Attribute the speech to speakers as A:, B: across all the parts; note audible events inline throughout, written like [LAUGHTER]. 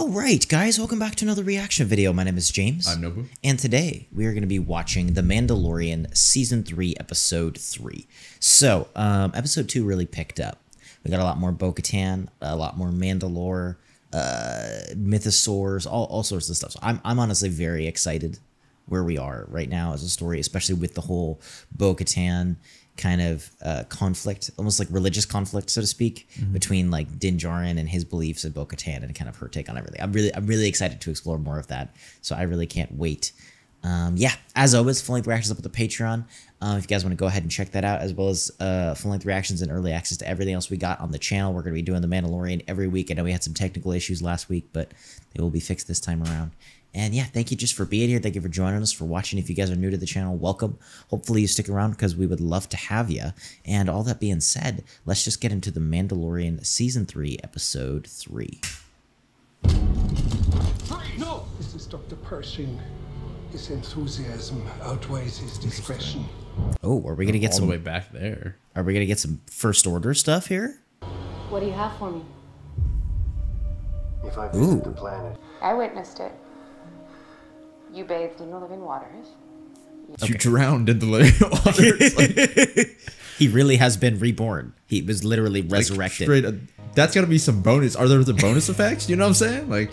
A: Alright, guys, welcome back to another reaction video. My name is James.
B: I'm Nobu.
A: And today we are going to be watching The Mandalorian Season 3, Episode 3. So, um, Episode 2 really picked up. We got a lot more Bo Katan, a lot more Mandalore, uh, mythosaurs, all, all sorts of stuff. So, I'm, I'm honestly very excited where we are right now as a story, especially with the whole Bo Katan kind of uh, conflict, almost like religious conflict, so to speak, mm-hmm. between like Din Djarin and his beliefs and Bo Katan and kind of her take on everything. I'm really, I'm really excited to explore more of that. So I really can't wait. Um, yeah, as always, full length reactions up with the Patreon. Uh, if you guys want to go ahead and check that out, as well as uh, full length reactions and early access to everything else we got on the channel. We're going to be doing The Mandalorian every week. I know we had some technical issues last week, but they will be fixed this time around. And yeah, thank you just for being here. Thank you for joining us, for watching. If you guys are new to the channel, welcome. Hopefully you stick around because we would love to have you. And all that being said, let's just get into The Mandalorian Season 3, Episode 3.
C: No! This is Dr. Pershing. His enthusiasm outweighs his discretion.
A: Oh, are we going to get
B: all
A: some...
B: the way back there.
A: Are we going to get some First Order stuff here?
D: What do you have for me?
C: If I visit Ooh. the planet...
D: I witnessed it. You bathed in the living waters.
B: You, okay. drowned in the living [LAUGHS] waters.
A: Like, [LAUGHS] he really has been reborn. He was literally resurrected.
B: Like straight, that's got to be some bonus. Are there the bonus [LAUGHS] effects? You know what I'm saying? Like.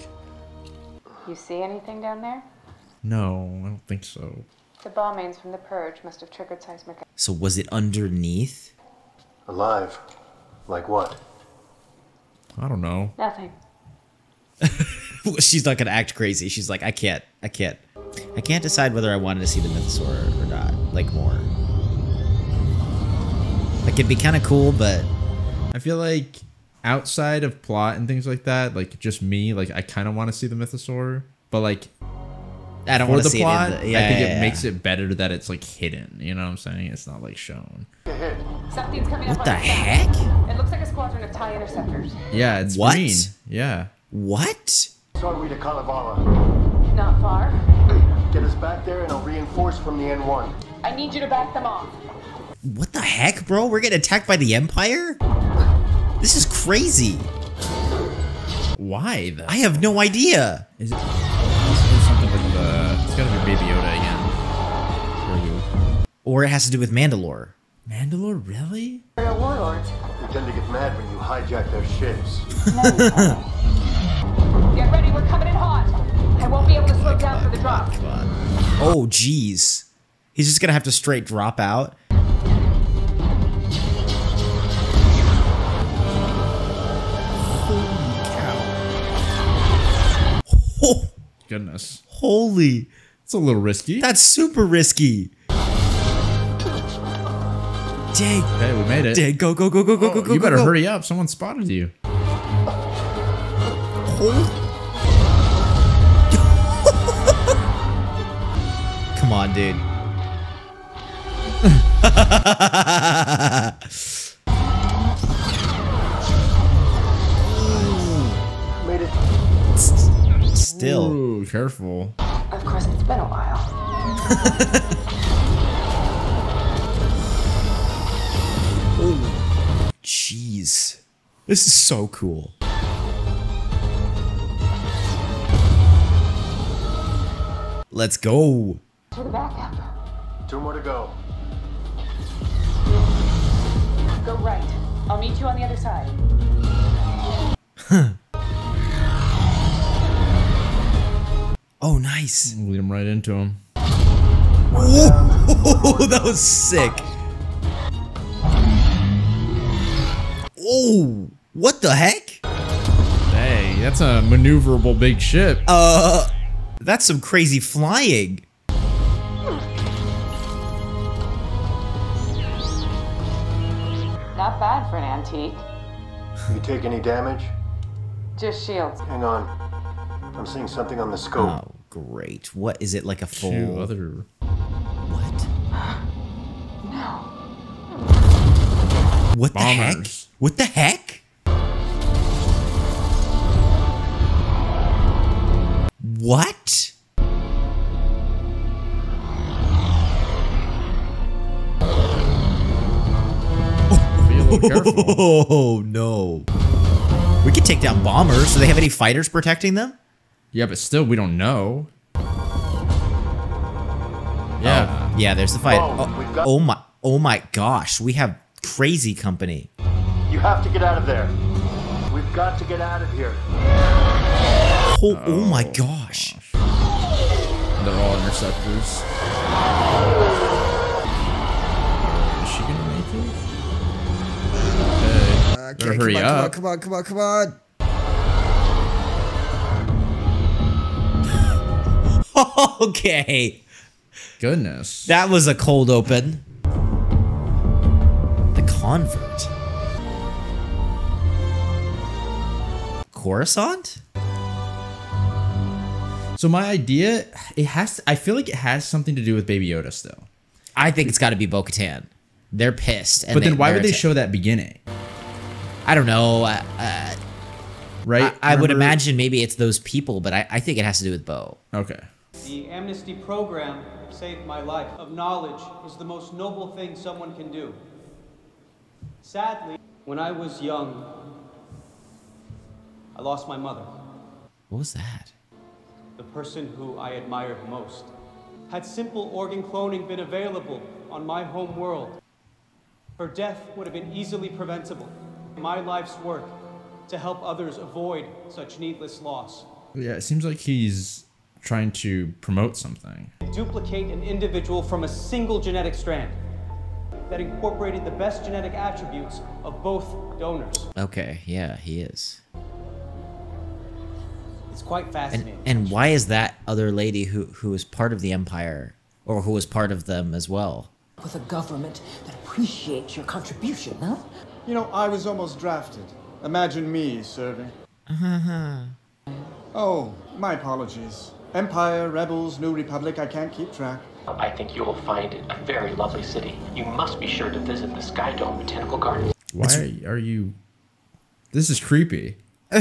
D: You see anything down there?
B: No, I don't think so.
D: The bombings from the purge must have triggered seismic.
A: So was it underneath?
C: Alive. Like what?
B: I don't know.
D: Nothing.
A: She's not gonna act crazy. She's like, I can't, I can't. I can't decide whether I wanted to see the Mythosaur or not, like more. Like it'd be kind of cool, but
B: I feel like outside of plot and things like that, like just me, like I kind of want to see the Mythosaur, but like
A: I don't want to see plot,
B: it. The, yeah, I think yeah, it makes it better that it's like hidden. You know what I'm saying? It's not like shown.
D: Something's coming
A: what the heck?
D: It looks like a squadron of TIE interceptors.
B: Yeah, it's what? green. Yeah.
A: What?
C: Sorry to Kalevala.
D: Not far.
C: Get us back there and I'll reinforce from the N1.
D: I need you to back them off.
A: What the heck, bro? We're getting attacked by the Empire? This is crazy.
B: Why, though?
A: I have no idea.
B: Is it, is something with the... It's gotta be Baby Yoda
A: again. Or it has to do with Mandalore.
B: Mandalore, really?
D: Warlords.
C: You tend to get mad when you hijack their ships. [LAUGHS]
D: Get ready, we're coming in hot. I won't be able to slow down for the drop.
A: Oh, jeez. He's just gonna have to straight drop out. Holy cow.
B: Oh. [LAUGHS] Goodness.
A: Holy.
B: It's a little risky.
A: That's super risky. Dang.
B: Okay, we made it.
A: Dang, go, go, go, go, go,
B: oh,
A: go, go.
B: You better
A: go.
B: hurry up. Someone spotted you.
A: Holy on, dude.
C: Made [LAUGHS] it.
A: Still.
B: Ooh, careful.
D: Of course, it's been a while. [LAUGHS]
A: Jeez. This is so cool. Let's go.
D: To the backup.
C: Two more to go.
D: Go right. I'll meet you on the other side. [LAUGHS]
A: oh, nice.
B: Lead him right into him.
A: Oh, [LAUGHS] that was sick. Oh, what the heck?
B: Hey, that's a maneuverable big ship.
A: Uh, that's some crazy flying.
D: Not bad for an antique. [LAUGHS]
C: You take any damage?
D: Just shields.
C: Hang on. I'm seeing something on the scope.
A: Oh, great. What is it like a full
B: Two other
A: What?
D: No.
A: What Bombers. the heck? What the heck? What? Oh [LAUGHS] no. We could take down bombers. Do they have any fighters protecting them?
B: Yeah, but still, we don't know. Yeah.
A: Oh, yeah, there's the fight.
E: Whoa,
A: Oh, oh my, oh my gosh, we have crazy company.
E: You have to get out of there. We've got to get out of here.
A: Oh, oh my oh, gosh.
B: They're all interceptors. Okay. Better hurry up.
A: Come on, come on, come on, come [LAUGHS] on. okay.
B: Goodness.
A: That was a cold open. The convert. Coruscant?
B: So my idea, it has. I feel like it has something to do with Baby Yoda still.
A: I think it's got to be Bo Katan. They're pissed. And
B: But then why
A: they're
B: would they show that beginning?
A: I don't know. Uh, uh,
B: Right?
A: I, I would imagine maybe it's those people, but I, I think it has to do with Bo.
B: Okay.
F: The amnesty program saved my life. Of knowledge is the most noble thing someone can do. Sadly, when I was young, I lost my mother,
A: What was that?
F: the person who I admired most. Had simple organ cloning been available on my home world, her death would have been easily preventable. My life's work to help others avoid such needless loss.
B: Yeah, it seems like he's trying to promote something.
F: duplicate an individual from a single genetic strand that incorporated the best genetic attributes of both donors.
A: Okay, yeah, he is.
F: It's quite fascinating.
A: and why is that other lady who who is part of the Empire or who was part of them as well?
G: with a government that appreciates your contribution, no?
H: You know, I was almost drafted. Imagine me serving. [LAUGHS] oh, my apologies. Empire, Rebels, New Republic, I can't keep track.
I: I think you will find it a very lovely city. You must be sure to visit the Sky Dome Botanical Gardens.
B: Why are you? This is creepy. [LAUGHS]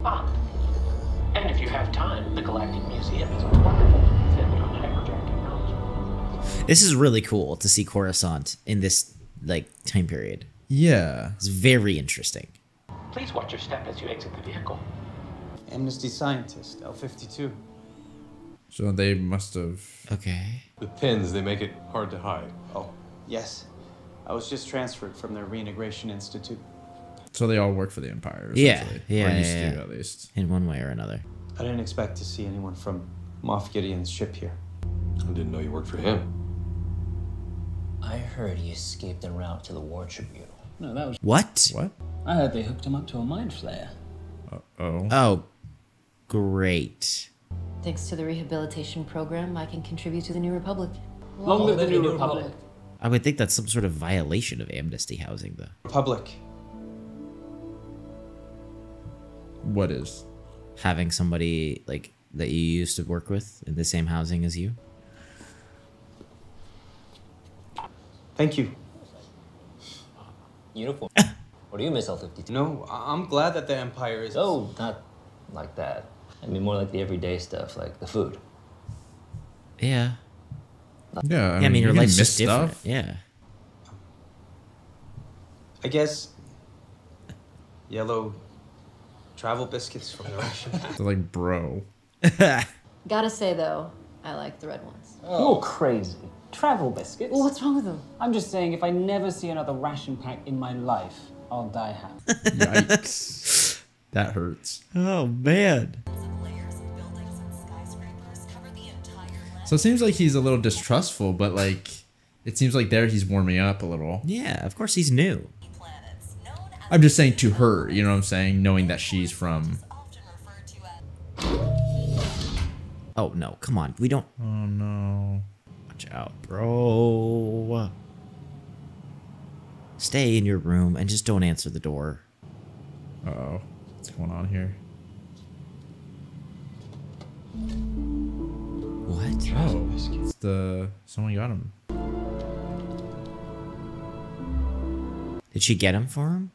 I: Ah, and if you have time, the Galactic Museum is a wonderful exhibit on hyperdrive technology.
A: This is really cool to see Coruscant in this like time period.
B: yeah.
A: It's very interesting.
I: Please watch your step as you exit the vehicle.
F: Amnesty scientist, L52.
B: So they must have.
A: Okay.
J: The pins, they make it hard to hide.
F: Oh, yes. I was just transferred from their reintegration institute.
B: So they all work for the Empire.
A: Yeah,
B: essentially.
A: yeah,
B: Or used
A: yeah,
B: to
A: yeah.
B: at least.
A: In one way or another.
F: I didn't expect to see anyone from Moff Gideon's ship here.
J: I didn't know you worked for him.
K: I heard he escaped en route to the War Tribunal.
L: No, that was.
A: What?
B: What?
L: I heard they hooked him up to a mind flayer.
B: Uh oh.
A: Oh, great.
M: Thanks to the rehabilitation program, I can contribute to the New Republic.
L: Long live the New Republic.
A: I would think that's some sort of violation of amnesty housing, though.
F: Republic.
B: What is?
A: Having somebody like that you used to work with in the same housing as you.
F: Thank you.
K: Uniform. [LAUGHS] what do you miss, L52?
F: No, I- I'm glad that the Empire is.
K: Oh, not like that. I mean, more like the everyday stuff, like the food.
A: Yeah.
B: Yeah. I
A: yeah, I mean, your
B: you can
A: life's
B: miss
A: just different.
B: stuff.
A: Yeah.
F: I guess. Yellow travel biscuits from the ration. [LAUGHS]
B: They're like, bro. [LAUGHS]
M: Gotta say though, I like the red ones.
L: You're crazy. Travel biscuits?
M: Well, what's wrong with them?
L: I'm just saying, if I never see another ration pack in my life, I'll die happy. [LAUGHS]
B: Yikes. that hurts.
A: Oh man.
B: So it seems like he's a little distrustful, but like, it seems like there he's warming up a little.
A: Yeah, of course he's new.
B: I'm just saying to her, you know what I'm saying? Knowing that she's from.
A: Oh no, come on. We don't
B: Oh no.
A: Watch out, bro. Stay in your room and just don't answer the door.
B: Uh oh. What's going on here?
A: What?
B: Oh, it's the. Someone got him.
A: Did she get him for him?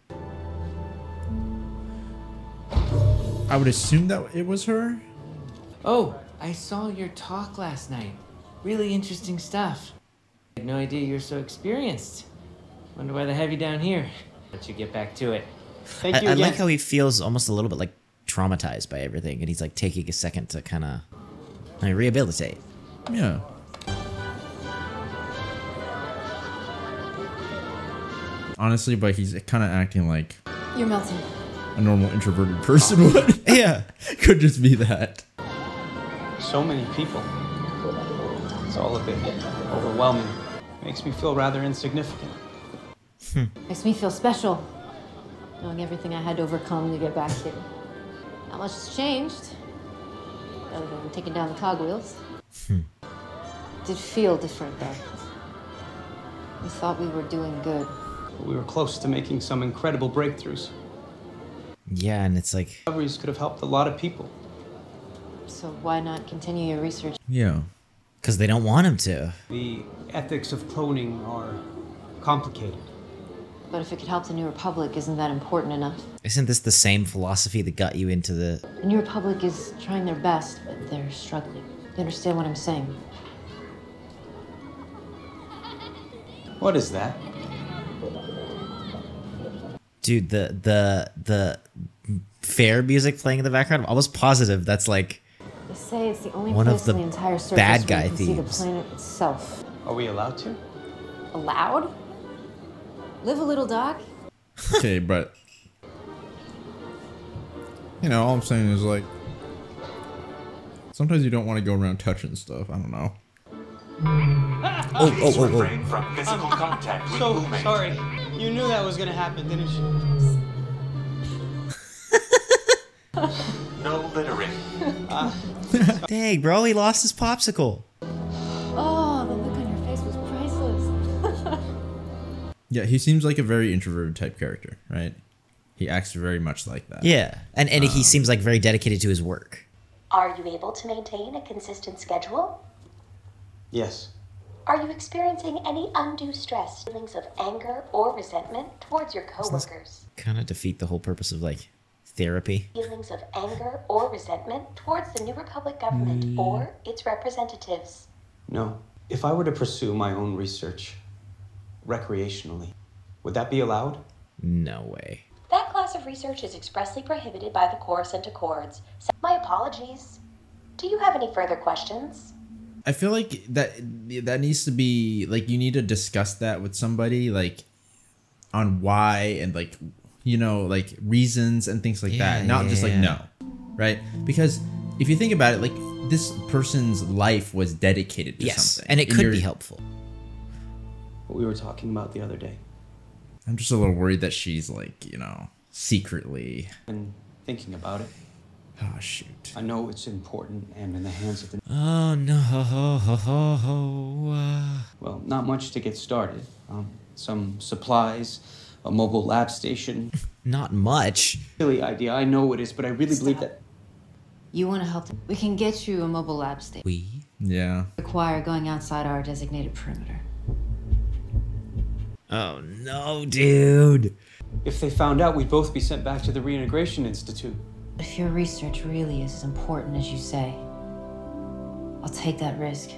B: I would assume that it was her.
N: Oh, I saw your talk last night. Really interesting stuff. I had no idea you're so experienced. Wonder why they have you down here. Let you get back to it.
F: Thank
A: I,
F: you
A: I
F: again.
A: like how he feels almost a little bit like traumatized by everything, and he's like taking a second to kind of like, rehabilitate.
B: Yeah. Honestly, but he's kind of acting like
M: You're melting.
B: a normal introverted person [LAUGHS] would.
A: yeah.
B: Could just be that.
F: So many people. It's all a bit overwhelming. Makes me feel rather insignificant. Hmm.
M: Makes me feel special, knowing everything I had to overcome to get back here. Not much has changed, other than taking down the cogwheels. Hmm. Did feel different though. We thought we were doing good.
F: We were close to making some incredible breakthroughs.
A: Yeah, and it's like
F: Discoveries could have helped a lot of people.
M: So why not continue your research?
B: Yeah.
A: Because they don't want him to.
F: The ethics of cloning are complicated.
M: But if it could help the New Republic, isn't that important enough?
A: Isn't this the same philosophy that got you into the?
M: The New Republic is trying their best, but they're struggling. You understand what I'm saying?
F: What is that?
A: Dude, the the the fair music playing in the background. I was positive that's like
M: They say it's the only
A: One of the
M: in the entire surface
A: bad
M: where
A: guy
M: you can see the
A: themes.
M: planet itself.
F: Are we allowed to?
M: Allowed? Live a little, Doc. [LAUGHS]
B: Okay, but you know, all I'm saying is like sometimes you don't want to go around touching stuff. I don't know. [LAUGHS]
A: oh oh oh oh.
O: Refrain from physical contact with
F: So
O: movement.
F: sorry. You knew that was gonna happen, didn't you?
O: No littering. [LAUGHS]
A: Dang, bro, he lost his popsicle.
M: Oh, the look on your face was priceless. [LAUGHS]
B: Yeah, he seems like a very introverted type character, right? He acts very much like that.
A: Yeah, and and he um, seems like very dedicated to his work.
P: Are you able to maintain a consistent schedule?
F: Yes.
P: Are you experiencing any undue stress, feelings of anger or resentment towards your coworkers?
A: Kind of defeat the whole purpose of like therapy.
P: Feelings of anger or resentment towards the New Republic government hmm. or its representatives?
F: No. If I were to pursue my own research recreationally, would that be allowed?
A: No way.
P: That class of research is expressly prohibited by the Coruscant Accords. So my apologies. Do you have any further questions?
B: I feel like that that needs to be like you need to discuss that with somebody like on why and like you know like reasons and things like
A: Yeah,
B: that. Not
A: yeah,
B: just like no. Right? Because if you think about it like this person's life was dedicated to
A: Yes,
B: something.
A: and it could
F: you're-
A: be helpful.
F: What we were talking about the other day.
B: I'm just a little worried that she's like, you know, secretly
F: Been thinking about it.
B: Oh shoot.
F: I know it's important and in the hands of the
A: Oh no! uh,
F: Well, not much to get started. Um, some supplies, a mobile lab station.
A: Not much.
F: Silly idea, I know it is, but I really believe that.
M: You want to help them? We can get you a mobile lab station.
A: We?
B: Yeah.
M: Require going outside our designated perimeter.
A: Oh no, dude.
F: If they found out, we'd both be sent back to the Reintegration Institute.
M: If your research really is as important as you say, I'll take that risk.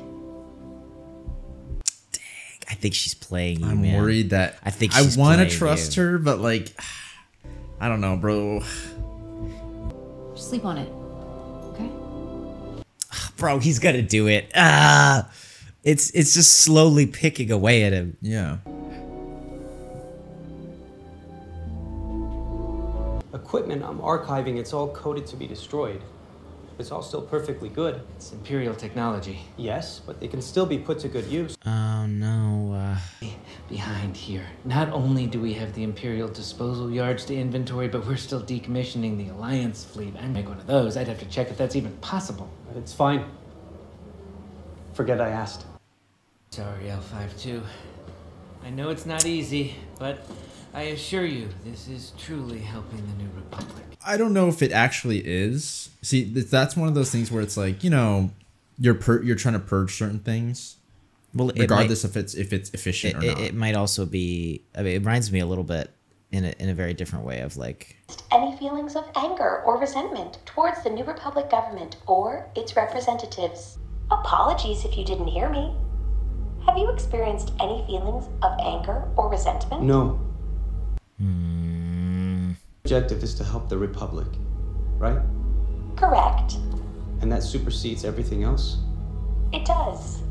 A: I think she's playing you,
B: I'm
A: man.
B: worried that
A: I think
B: I want to trust
A: you.
B: her, but like I don't know, bro.
M: Sleep on it. Okay? [SIGHS]
A: bro. He's gonna do it. Ah, it's it's just slowly picking away at him.
B: Yeah.
F: Equipment I'm archiving, it's all coded to be destroyed. It's all still perfectly good.
N: It's Imperial technology.
F: Yes, but they can still be put to good use.
A: Oh no. Uh,
N: Behind here. Not only do we have the Imperial disposal yards to inventory, but we're still decommissioning the Alliance fleet. I'd make one of those. I'd have to check if that's even possible.
F: It's fine. Forget I asked.
N: Sorry, L52. I know it's not easy, but I assure you, this is truly helping the New Republic.
B: I don't know if it actually is. See, that's one of those things where it's like, you know, you're pur- you're trying to purge certain things.
A: Well, it
B: regardless
A: might-
B: if it's if it's efficient
A: it,
B: or not.
A: it might also be. I mean, it reminds me a little bit in a in a very different way of like.
P: Any feelings of anger or resentment towards the New Republic government or its representatives? Apologies if you didn't hear me. Have you experienced any feelings of anger or resentment?
F: No. Objective is to help the Republic, right?
P: Correct.
F: And that supersedes everything else?
P: It does.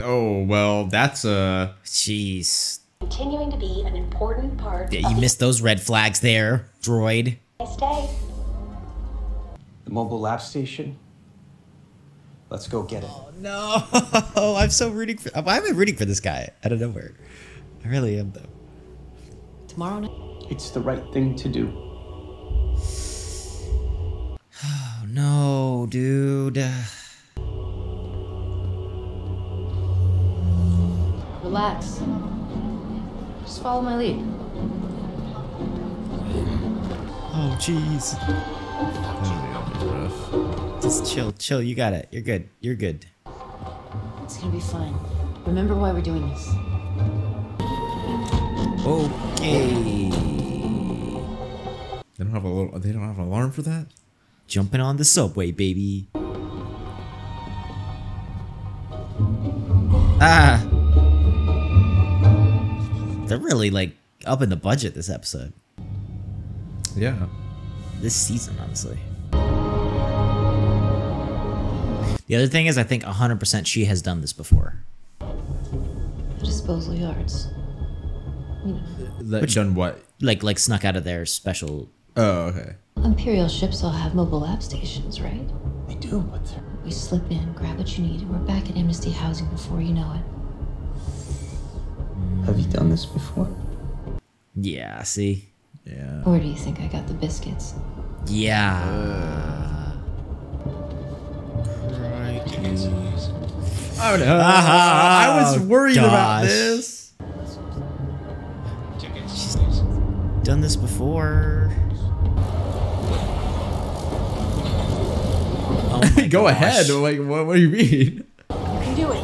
B: Oh well, that's uh
A: Jeez.
P: Continuing to be an important part
A: Yeah, you missed those red flags there, droid.
P: of my stay.
F: The mobile lab station? Let's go get it.
A: No, Oh, [LAUGHS] I'm so rooting for. Why am I rooting for this guy out of nowhere? I really am though.
M: Tomorrow night.
F: It's the right thing to do.
A: Oh [SIGHS] no, dude.
M: Relax. Just follow my lead.
A: Oh jeez. Just chill, chill. You got it. You're good. You're good.
M: It's gonna be fine. Remember why we're doing this.
A: Okay.
B: They don't have a little. They don't have an alarm for that.
A: Jumping on the subway, baby. Ah. They're really like up in the budget this episode.
B: Yeah.
A: This season, honestly. The other thing is, I think 100% she has done this before.
M: The disposal yards. You know,
B: That
A: Which-
B: done what?
A: Like, like snuck out of their special.
B: Oh, okay.
M: Imperial ships all have mobile lab stations, right?
F: They do, but they're...
M: We slip in, grab what you need, and we're back at Amnesty Housing before you know it.
F: Have you done this before?
A: Yeah, see?
B: Yeah.
M: Where do you think I got the biscuits?
A: Yeah.
B: Oh [LAUGHS] no! I was oh, worried about
A: gosh.
B: this.
A: Done this before. Oh [LAUGHS]
B: Go
A: gosh.
B: ahead. Like, what, what do you mean?
P: You can do it.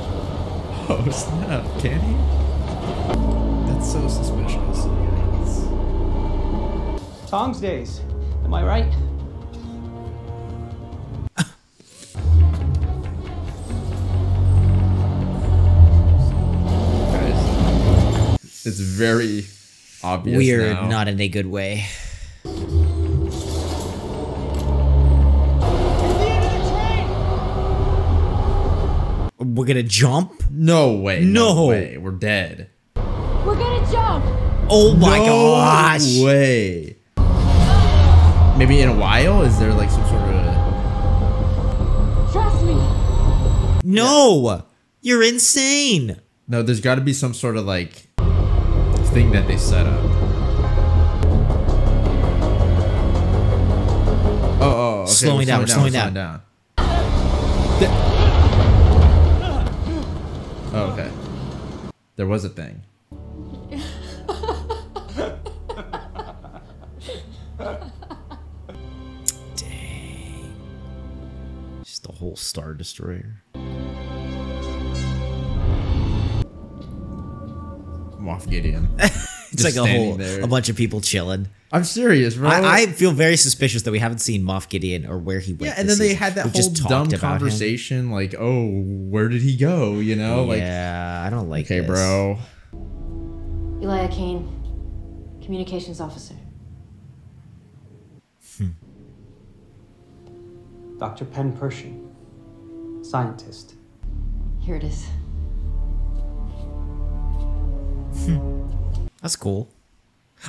B: Oh snap! Can he? That's so suspicious.
F: Tongs days. Am I right? Guys.
B: It's very obvious.
A: Weird,
B: now.
A: not in a good way. We're gonna jump?
B: No way. No,
A: No.
B: way. We're dead.
D: We're gonna jump!
A: Oh my
B: no
A: gosh!
B: way. Maybe in a while? Is there like some sort of?
D: Trust me!
A: No! You're insane!
B: No, there's got to be some sort of like thing that they set up. Oh, oh, okay,
A: Slowing
B: we're
A: down, slowing down.
B: down. Oh, okay. There was a thing. Dang.
A: Just the whole Star Destroyer.
B: Moff Gideon. [LAUGHS]
A: It's
B: Just
A: like a whole
B: there.
A: a bunch of people chilling.
B: I'm serious, bro.
A: I, I feel very suspicious that we haven't seen Moff Gideon or where he went.
B: yeah, and
A: this
B: then they
A: season.
B: had that
A: We've
B: whole
A: just
B: dumb
A: talked about him.
B: conversation, like, "Oh, where did he go?" You know, like,
A: yeah, I don't like.
B: okay,
A: this.
B: bro.
M: Elia Kane, communications officer. Hmm.
F: Dr. Penn Pershing, scientist.
M: Here it is.
A: That's cool.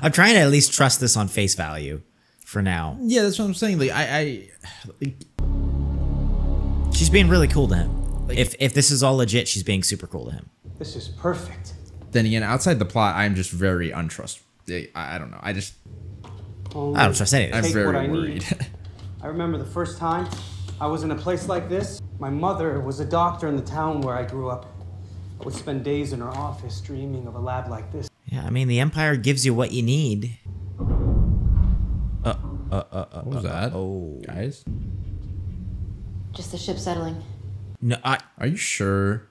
A: I'm trying to at least trust this on face value for now.
B: Yeah, that's what I'm saying. Like, I, I, like,
A: She's being really cool to him. if if this is all legit, she's being super cool to him.
F: This is perfect.
B: then again, outside the plot, I'm just very untrust. I, I don't know. I just,
F: Only
A: I don't trust anything.
B: I'm very
F: what I
B: worried.
F: Need. [LAUGHS] I remember the first time I was in a place like this. My mother was a doctor in the town where I grew up. I would spend days in her office dreaming of a lab like this.
A: Yeah, I mean the Empire gives you what you need. Uh, uh, uh, uh,
B: what was
A: uh,
B: that?
A: Oh,
B: guys.
M: Just the ship settling.
A: No, I.
B: Are you sure?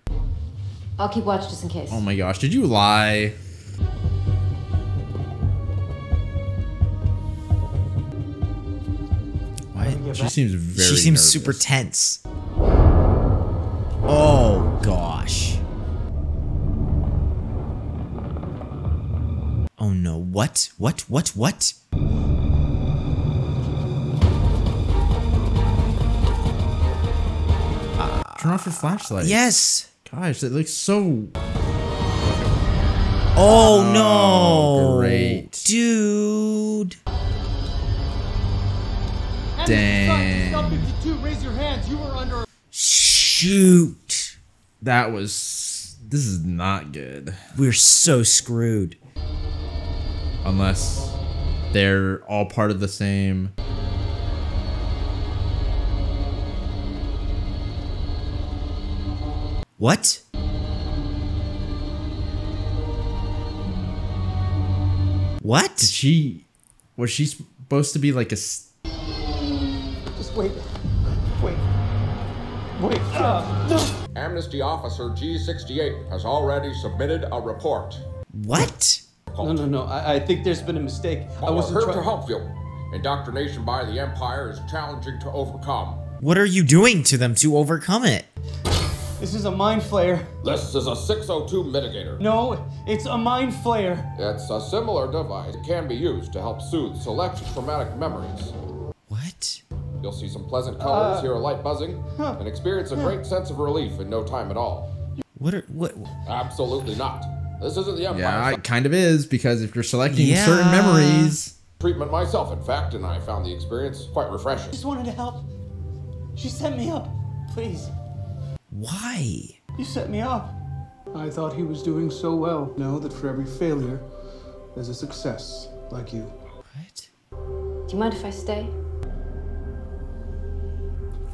M: I'll keep watch just in case.
B: Oh my gosh, did you lie?
A: What?
B: She seems very.
A: she seems
B: nervous.
A: super tense. What? What? What? What?
B: Turn off your flashlight.
A: Yes.
B: Gosh, it looks so.
A: Oh, oh no!
B: Great,
A: dude.
B: Dang.
F: Raise your hands. You were under.
A: Shoot.
B: That was. This is not good.
A: We're so screwed.
B: Unless they're all part of the same.
A: What? What?
B: Did she. Was she supposed to be like a. s-
F: Just wait. Wait. Wait. Uh, no.
Q: Amnesty Officer G68 has already submitted a report.
A: What?
F: No, no, no. I, I think there's been a mistake. I wasn't
Q: here
F: trying.
Q: to help you. Indoctrination by the Empire is challenging to overcome.
A: What are you doing to them to overcome it?
F: This is a mind flayer.
Q: This is a 602 mitigator.
F: No, it's a mind flayer.
Q: It's a similar device. It can be used to help soothe select traumatic memories.
A: What?
Q: You'll see some pleasant colors,
F: Uh,
Q: hear a light buzzing, and experience a great sense of relief in no time at all.
A: What are what?
Q: Absolutely not. This isn't the Empire.
B: Yeah, it kind of is because if you're selecting
A: Yeah.
B: certain memories.
Q: Treatment myself, in fact, and I found the experience quite refreshing.
F: just wanted to help. She set me up. Please.
A: Why?
F: You set me up.
C: I thought he was doing so well. Know that for every failure, there's a success, like you. What?
M: Do you mind if I stay?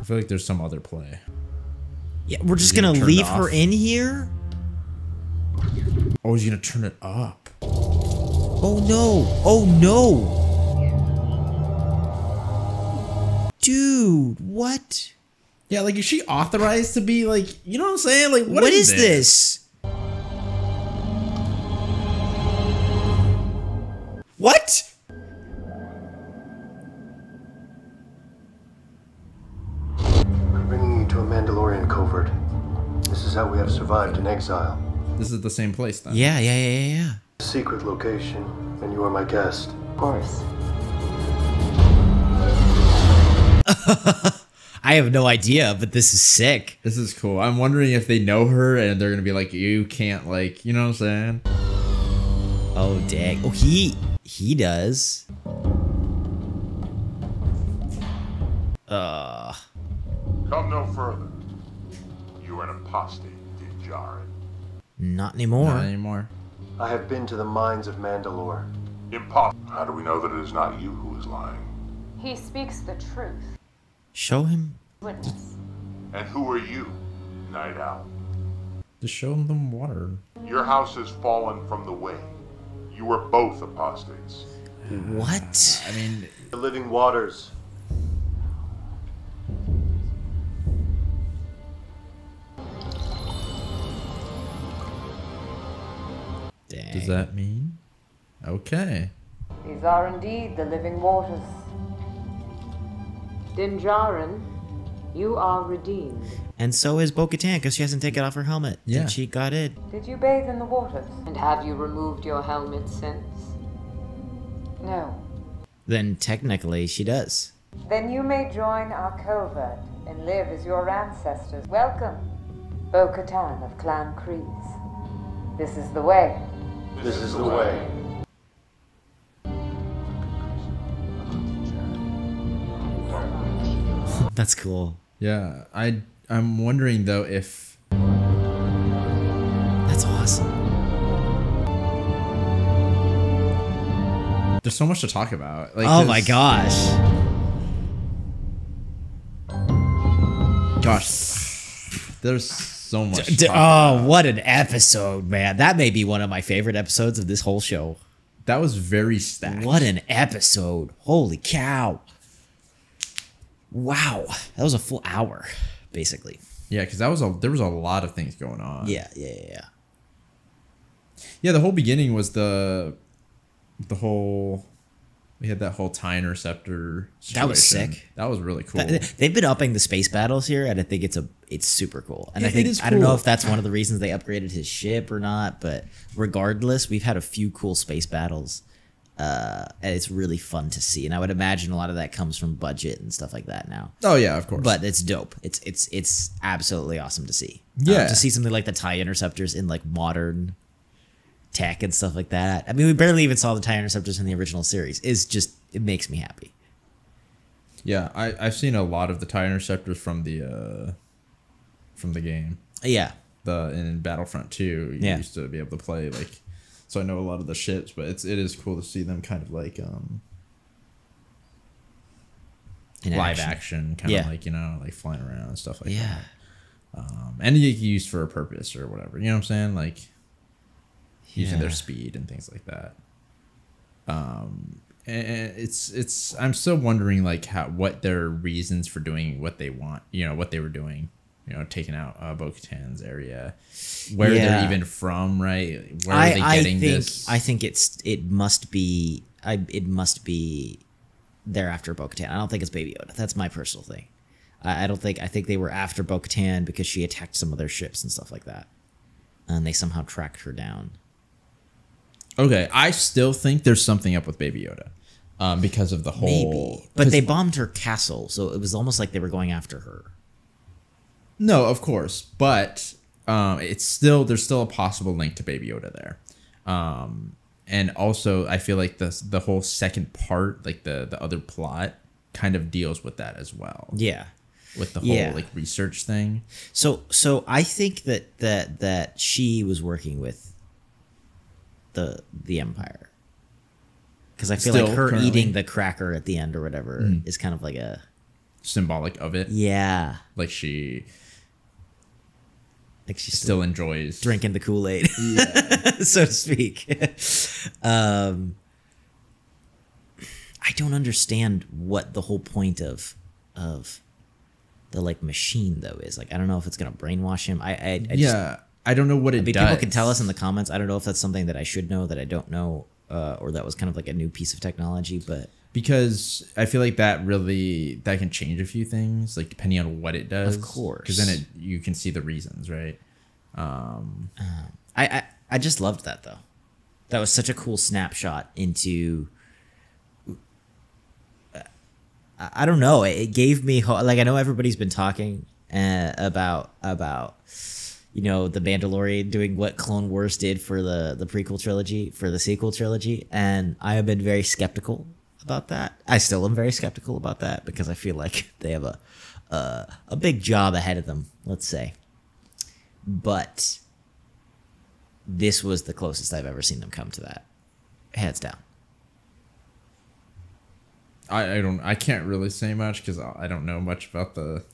B: I feel like there's some other play.
A: Yeah, we're just gonna leave
B: off.
A: her in here?
B: Oh, he's gonna turn it up.
A: Oh no! Oh no! Dude, what?
B: Yeah, like is she authorized to be like, you know what I'm saying? Like,
A: what is, this? What?
R: I'm bringing you to a Mandalorian covert. This is how we have survived in exile.
B: This is the same place then.
A: Yeah, yeah, yeah, yeah, yeah.
R: Secret location, and you are my guest.
G: Of course. [LAUGHS]
A: I have no idea, but this is sick.
B: This is cool. I'm wondering if they know her and they're gonna be like, you can't like, you know what I'm saying?
A: Oh dang. Oh he he does. Uh
S: Come no further. You are an apostate, Din Djarin.
A: Not anymore.
B: Not anymore.
R: I have been to the mines of Mandalore.
S: Impossible. How do we know that it is not you who is lying?
D: He speaks the truth.
A: Show him.
D: Witness.
S: And who are you, Nite Owl?
B: Just show them water.
S: Your house has fallen from the way. You were both apostates.
A: What?
B: I mean,
R: The living waters.
B: Does that mean? Okay.
T: These are indeed the living waters. Din Djarin, you are redeemed.
A: And so is Bo Katan because she hasn't taken off her helmet.
B: Yeah.
A: And she got it.
T: Did you bathe in the waters? And have you removed your helmet since? No.
A: Then technically she does.
T: Then you may join our covert and live as your ancestors. Welcome, Bo Katan of Clan Kryze. This is the way.
R: This is the way.
A: That's cool.
B: Yeah. I I'm wondering though if
A: That's awesome.
B: there's so much to talk about. Like
A: oh my gosh.
B: Gosh. There's so much.
A: D- oh, what an episode, man. That may be one of my favorite episodes of this whole show.
B: That was very stacked.
A: What an episode. Holy cow. Wow. That was a full hour, basically.
B: Yeah, because that was a there was a lot of things going on.
A: Yeah, yeah, yeah, yeah.
B: Yeah, the whole beginning was the the whole we had that whole tie interceptor.
A: That was sick.
B: That was really cool.
A: Th- They've been upping the space battles here, and I think it's a it's super cool. And I
B: It- it
A: think
B: is
A: I don't know if that's one of the reasons they upgraded his ship or not, but regardless, we've had a few cool space battles uh, and it's really fun to see. And I would imagine a lot of that comes from budget and stuff like that now.
B: Oh, yeah, of course.
A: But it's dope. It's it's it's absolutely awesome to see. Um,
B: Yeah.
A: to see something like the tie interceptors in like modern tech and stuff like that. I mean, we barely even saw the tie interceptors in the original series. Is just it makes me happy.
B: Yeah, I I've seen a lot of the tie interceptors from the uh from the game.
A: Yeah.
B: The in Battlefront 2, you
A: Yeah.
B: used to be able to play like so I know a lot of the ships, but it's it is cool to see them kind of like um
A: In
B: live
A: action.
B: action, kind
A: Yeah.
B: of like, you know, like flying around and stuff like
A: Yeah.
B: that. Um and you can use for a purpose or whatever. You know what I'm saying? Like using their speed and things like that. Um and it's it's I'm still wondering like how what their reasons for doing what they want, you know, what they were doing, you know, taking out uh, Bo-Katan's area, where
A: Yeah.
B: they're even from, right? Where
A: I,
B: are they
A: I
B: getting
A: think
B: this?
A: I think it's it must be I it must be they're after Bo-Katan. I don't think it's Baby Yoda. That's my personal thing. I, I don't think I think they were after Bo-Katan because she attacked some of their ships and stuff like that, and they somehow tracked her down.
B: Okay, I still think there's something up with Baby Yoda, um, because of the whole.
A: Maybe, but they bombed her castle, so it was almost like they were going after her.
B: No, of course, but um, it's still there's still a possible link to Baby Yoda there, um, and also I feel like the the whole second part, like the the other plot, kind of deals with that as well.
A: Yeah.
B: with the whole
A: Yeah.
B: like research thing.
A: So so I think that that that she was working with the the Empire. Because I feel
B: Still,
A: like her
B: currently.
A: eating the cracker at the end or whatever
B: Mm.
A: is kind of like a
B: symbolic of it.
A: Yeah.
B: Like she
A: like she
B: still enjoys
A: drinking the Kool-Aid. [LAUGHS] so to speak. um I don't understand what the whole point of of the like machine though is. Like I don't know if it's gonna brainwash him. I I, I just-
B: Yeah, I don't know what it
A: I mean, people can tell us in the comments. I don't know if that's something that I should know that I don't know, uh, or that was kind of like a new piece of technology. But
B: because I feel like that really that can change a few things, like depending on what it does.
A: Of course.
B: because then it you can see the reasons, right? Um,
A: I, I I just loved that though. That was such a cool snapshot into. I, I don't know. It, it gave me ho- like I know everybody's been talking uh, about about you know the Mandalorian doing what Clone Wars did for the the prequel trilogy for the sequel trilogy, and I have been very skeptical about that. I still am very skeptical about that because I feel like [LAUGHS] they have a uh, a big job ahead of them. Let's say, but this was the closest I've ever seen them come to that, hands down.
B: I, I don't I can't really say much because I I don't know much about the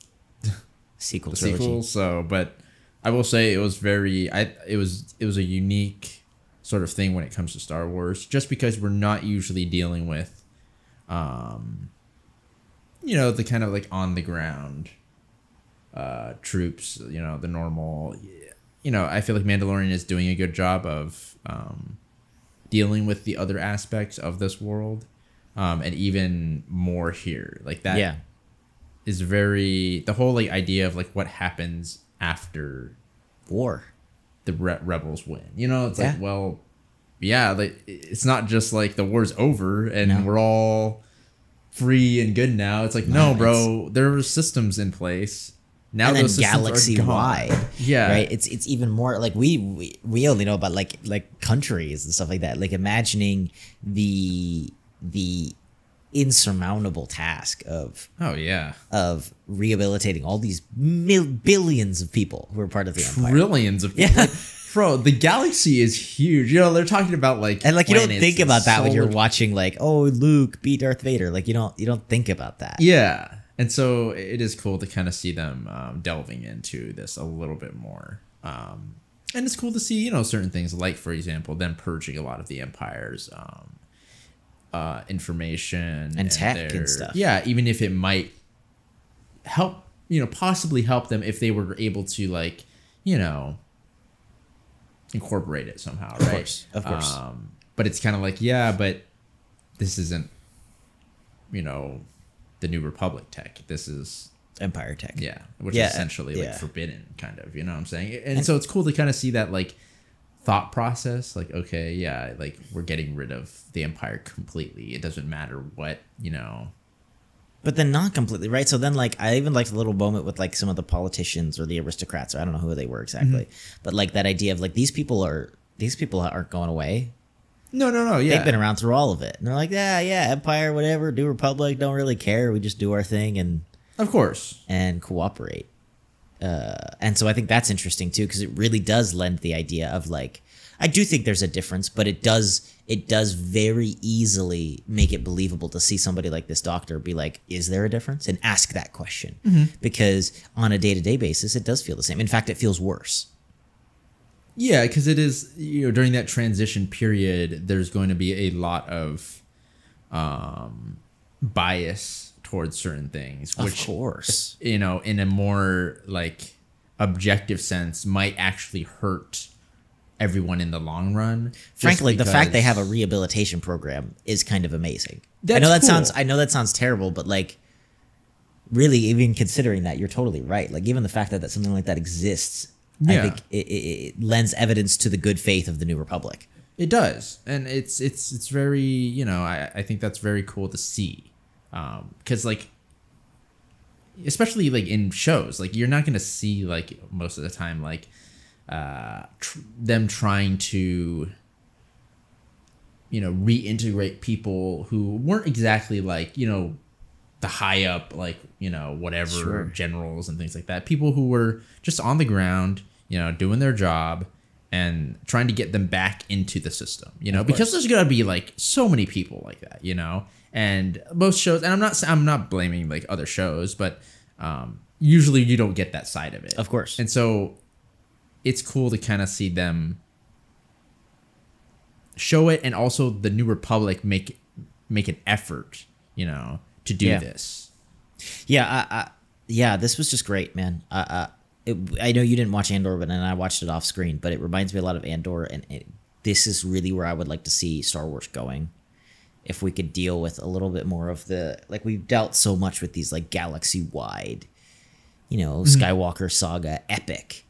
A: Sequel [LAUGHS]
B: the
A: trilogy.
B: sequel. So, but I will say it was very I it was it was a unique sort of thing when it comes to Star Wars, just because we're not usually dealing with, um, you know, the kind of like on the ground, uh, troops. You know, the normal. You know, I feel like Mandalorian is doing a good job of um, dealing with the other aspects of this world, um, and even more here. Like that
A: Yeah.
B: is very the whole like idea of like what happens after
A: war
B: the re- rebels win you know it's
A: Yeah.
B: like well yeah like it's not just like the war's over and
A: No.
B: we're all free and good now it's like no,
A: No,
B: bro there were systems in place now
A: and
B: those systems
A: galaxy
B: are
A: wide,
B: yeah
A: right. It's it's even more like we, we we only know about like like countries and stuff like that. Like imagining the the insurmountable task of
B: oh yeah
A: of rehabilitating all these mil- billions of people who are part of the empire.
B: trillions of people
A: Yeah.
B: bro the galaxy is huge you know they're talking about like
A: And like you don't think about that when you're watching like oh Luke beat Darth Vader. Like you don't you don't think about that.
B: Yeah. And so it is cool to kind of see them um, delving into this a little bit more. Um, and it's cool to see, you know, certain things like, for example, them purging a lot of the Empire's um, uh, information
A: And tech and stuff.
B: Yeah, even if it might help, you know, possibly help them if they were able to, like, you know, incorporate it somehow,
A: Of
B: right?
A: course, of course.
B: Um, but it's kind of like, yeah, but this isn't, you know, the New Republic tech. This is
A: Empire tech.
B: Yeah, which
A: Yeah,
B: is essentially
A: yeah.
B: like forbidden, kind of. You know what I'm saying? And,
A: And-
B: so it's cool to kind of see that like thought process. Like, okay, yeah, like we're getting rid of the empire completely. It doesn't matter what you know.
A: But then not completely, right? So then, like, I even liked a little moment with like some of the politicians or the aristocrats, or I don't know who they were exactly, mm-hmm. but like that idea of like these people are these people aren't going away.
B: No, no, no. Yeah,
A: They've been around through all of it. And they're like, yeah, yeah, empire, whatever, do republic, don't really care. We just do our thing and
B: of course
A: and cooperate. Uh, and so I think that's interesting too because it really does lend the idea of like I do think there's a difference, but it does it does very easily make it believable to see somebody like this doctor be like, is there a difference? And ask that question
B: Mhm.
A: because on a day to day basis, it does feel the same. In fact, it feels worse.
B: Yeah, because it is you know during that transition period, there's going to be a lot of um, bias towards certain things, which Of
A: course.
B: you know in a more like objective sense might actually hurt everyone in the long run.
A: Frankly, the fact they have a rehabilitation program is kind of amazing. I know that
B: cool.
A: sounds I know that sounds terrible, but like really even considering that, you're totally right. Like even the fact that, that something like that exists, I think it, it, it lends evidence to the good faith of the New Republic.
B: It does, and it's it's it's very you know I I think that's very cool to see, because like especially like in shows like you're not gonna see like most of the time like uh tr- them trying to you know reintegrate people who weren't exactly like you know the high up like you know whatever
A: Sure.
B: generals and things like that people who were just on the ground you know doing their job and trying to get them back into the system you know because there's gonna be like so many people like that you know and most shows and i'm not i'm not blaming like other shows but um usually you don't get that side of it
A: Of course.
B: and so it's cool to kind of see them show it and also the new republic make make an effort you know to do
A: Yeah.
B: this
A: Yeah, I, I, yeah, this was just great, man. I, I, it, I know you didn't watch Andor, but and I watched it off screen, but it reminds me a lot of Andor, and it, this is really where I would like to see Star Wars going. If we could deal with a little bit more of the like we've dealt so much with these like galaxy wide, you know,
B: Mhm.
A: Skywalker saga epic,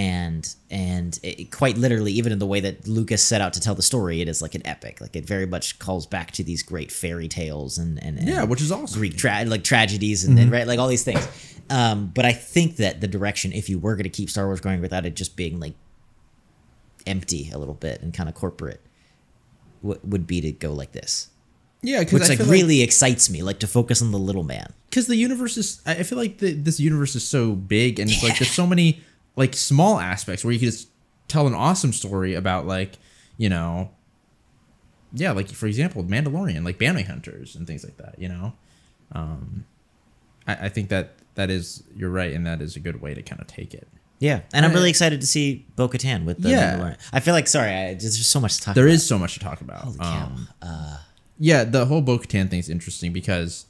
A: and and it, quite literally, even in the way that Lucas set out to tell the story, it is like an epic. Like it very much calls back to these great fairy tales and and, and
B: Yeah, which is awesome.
A: Greek tra- like tragedies and, and
B: Mhm.
A: right like all these things. Um, but I think that the direction, if you were going to keep Star Wars going without it just being like empty a little bit and kind of corporate, w- would be to go like this.
B: Yeah, 'cause
A: which
B: I
A: like
B: feel like-
A: really excites me, like to focus on the little man.
B: because the universe is i I feel like the, this universe is so big and it's like [LAUGHS] there's so many like small aspects where you could just tell an awesome story about like you know yeah like for example mandalorian like bounty hunters and things like that you know um i, I think that that is you're right and that is a good way to kind of take it
A: Yeah, and I'm
B: Uh,
A: really excited to see Bo Katan with the
B: Yeah.
A: Mandalorian. I feel like sorry, I, there's just so much to talk.
B: There
A: about.
B: is so much to talk about.
A: Holy cow.
B: Um,
A: Uh,
B: yeah, the whole Bo-Katan thing's interesting because,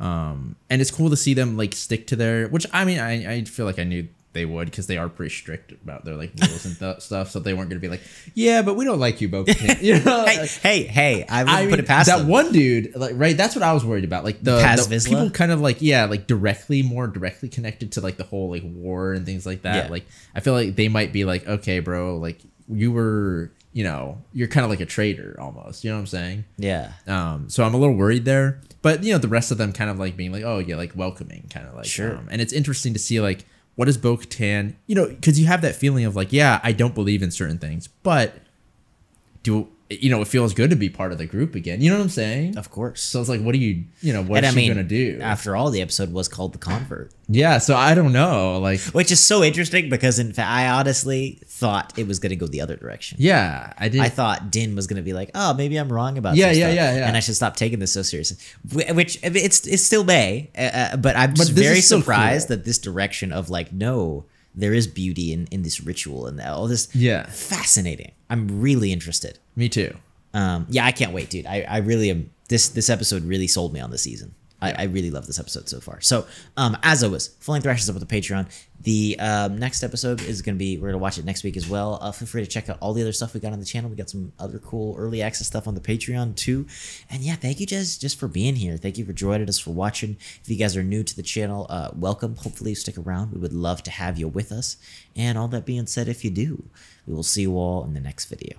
B: um, and it's cool to see them like stick to their. Which I mean, I, I feel like I knew they would because they are pretty strict about their like rules and th- stuff. So they weren't going to be like, yeah, but we don't like you, Bo-Katan. [LAUGHS] You know,
A: hey, hey, hey, I wouldn't put it past
B: that
A: them.
B: one dude. Like, right? That's what I was worried about. Like the, the people kind of like yeah, like directly more directly connected to like the whole like war and things like that.
A: Yeah.
B: Like I feel like they might be like, okay, bro, like you were, you know, you're kind of like a traitor almost. You know what I'm saying?
A: Yeah.
B: Um, so I'm a little worried there, but you know, the rest of them kind of like being like, oh yeah, like welcoming, kind of like.
A: Sure.
B: Um, and it's interesting to see like what is Bo-Katan, you know, because you have that feeling of like, yeah, I don't believe in certain things, but do you know it feels good to be part of the group again? You know what I'm saying?
A: Of course.
B: So it's like, what are you, you know, what
A: and
B: is
A: I
B: she
A: mean,
B: gonna do?
A: After all, the episode was called "The Convert."
B: Yeah, so I don't know, like,
A: which is so interesting because in fact, I honestly thought it was going to go the other direction.
B: Yeah, I did.
A: I thought Din was going to be like, "Oh, maybe I'm wrong about
B: Yeah, yeah,
A: stuff,
B: yeah, yeah.
A: and I should stop taking this so seriously." Which it's it's still may, uh, uh, but I'm
B: But
A: very
B: is so
A: surprised
B: cool.
A: that this direction of like, no, there is beauty in in this ritual and all this.
B: Yeah.
A: fascinating. I'm really interested.
B: Me too.
A: Um, yeah, I can't wait, dude. I, I really am. This this episode really sold me on the season. I, I really love this episode so far. So, um, as always, Flying Thrashes up with the Patreon. The um, next episode is going to be, we're going to watch it next week as well. Uh, feel free to check out all the other stuff we got on the channel. We got some other cool early access stuff on the Patreon too. And yeah, thank you guys just for being here. Thank you for joining us, for watching. If you guys are new to the channel, uh, welcome. Hopefully, you stick around. We would love to have you with us. And all that being said, if you do, we will see you all in the next video.